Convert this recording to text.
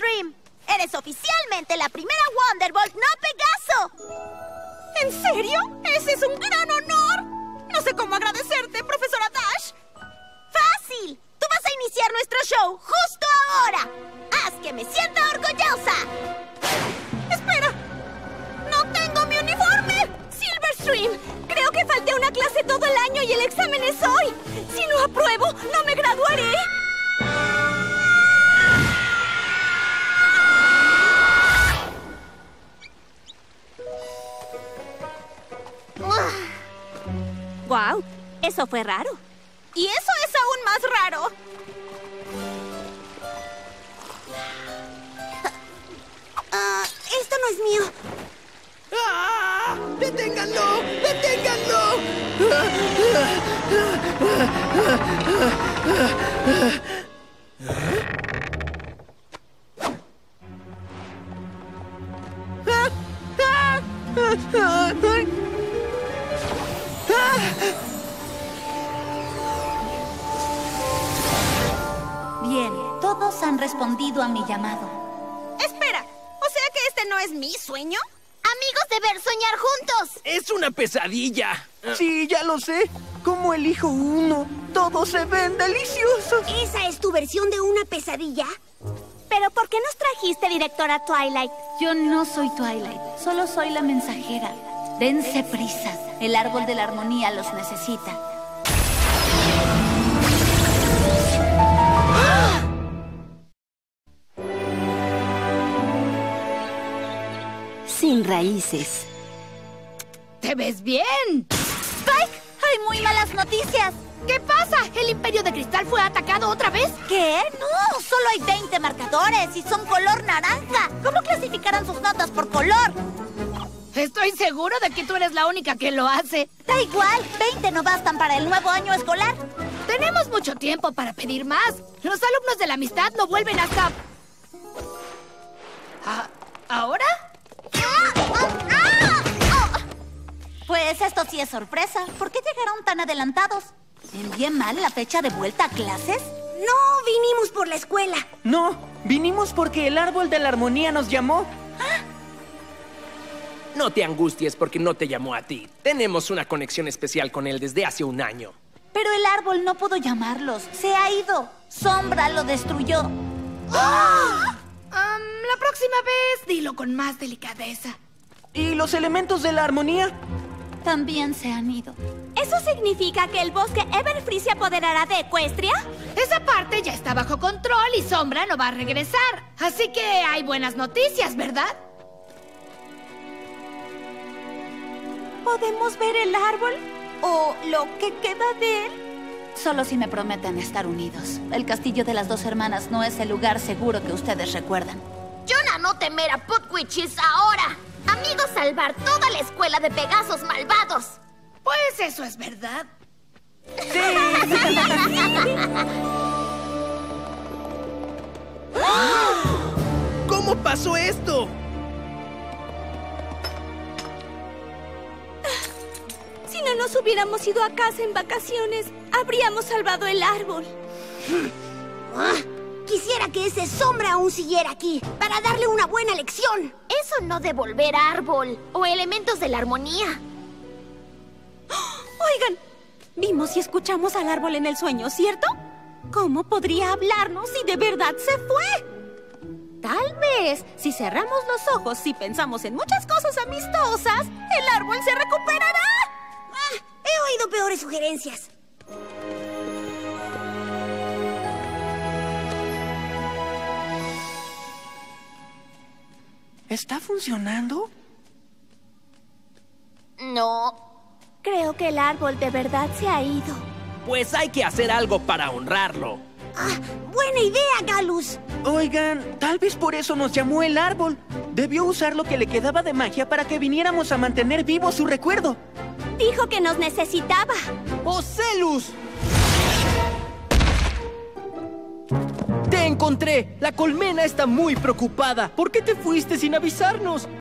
Eres oficialmente la primera Wonderbolt no Pegaso. ¿En serio? ¡Ese es un gran honor! No sé cómo agradecerte, profesora Dash. ¡Fácil! Tú vas a iniciar nuestro show justo ahora. ¡Haz que me sienta orgullosa! ¡Espera! ¡No tengo mi uniforme! ¡Silverstream! Creo que falté una clase todo el año y el examen es hoy. Si no apruebo, no me graduaré. Eso fue raro. Y eso es aún más raro. Ah, esto no es mío. ¡Ah! ¡Deténganlo! ¡Deténganlo! Todos han respondido a mi llamado. Espera, ¿o sea que este no es mi sueño? Amigos, deber soñar juntos. ¡Es una pesadilla! Sí, ya lo sé. ¿Cómo elijo uno? Todos se ven deliciosos. ¿Esa es tu versión de una pesadilla? ¿Pero por qué nos trajiste, directora Twilight? Yo no soy Twilight, solo soy la mensajera. Dense prisa, el árbol de la armonía los necesita. Raíces. ¡Te ves bien! ¡Spike! ¡Hay muy malas noticias! ¿Qué pasa? ¿El Imperio de Cristal fue atacado otra vez? ¿Qué? No, solo hay 20 marcadores y son color naranja. ¿Cómo clasificarán sus notas por color? Estoy seguro de que tú eres la única que lo hace. Da igual, 20 no bastan para el nuevo año escolar. Tenemos mucho tiempo para pedir más. Los alumnos de la amistad no vuelven hasta... ¿Ah, ¿Ahora? Pues esto sí es sorpresa. ¿Por qué llegaron tan adelantados? ¿Envié mal la fecha de vuelta a clases? No, vinimos por la escuela. No, vinimos porque el árbol de la armonía nos llamó. No te angusties porque no te llamó a ti. Tenemos una conexión especial con él desde hace un año. Pero el árbol no pudo llamarlos. Se ha ido. Sombra lo destruyó. Am, la próxima vez, dilo con más delicadeza. ¿Y los elementos de la armonía? También se han ido. ¿Eso significa que el bosque Everfree se apoderará de Ecuestria? Esa parte ya está bajo control y Sombra no va a regresar. Así que hay buenas noticias, ¿verdad? ¿Podemos ver el árbol? ¿O lo que queda de él? Solo si me prometen estar unidos. El castillo de las dos hermanas no es el lugar seguro que ustedes recuerdan. Jonah no temer a Putwitches ahora. Amigos, salvar toda la escuela de Pegasos malvados. Pues eso es verdad. ¿Cómo pasó esto? Si no nos hubiéramos ido a casa en vacaciones, habríamos salvado el árbol. Quisiera que ese sombra aún siguiera aquí, para darle una buena lección. Eso no devolver árbol o elementos de la armonía. Oigan, vimos y escuchamos al árbol en el sueño, ¿cierto? ¿Cómo podría hablarnos si de verdad se fue? Tal vez, si cerramos los ojos y pensamos en muchas cosas amistosas, el árbol se recuperará. Ah, he oído peores sugerencias. ¿Está funcionando? No. Creo que el árbol de verdad se ha ido. Pues hay que hacer algo para honrarlo. Ah, buena idea, Galus. Oigan, tal vez por eso nos llamó el árbol. Debió usar lo que le quedaba de magia para que viniéramos a mantener vivo su recuerdo. Dijo que nos necesitaba. ¡Ocelus! Encontré! La colmena está muy preocupada. ¿Por qué te fuiste sin avisarnos?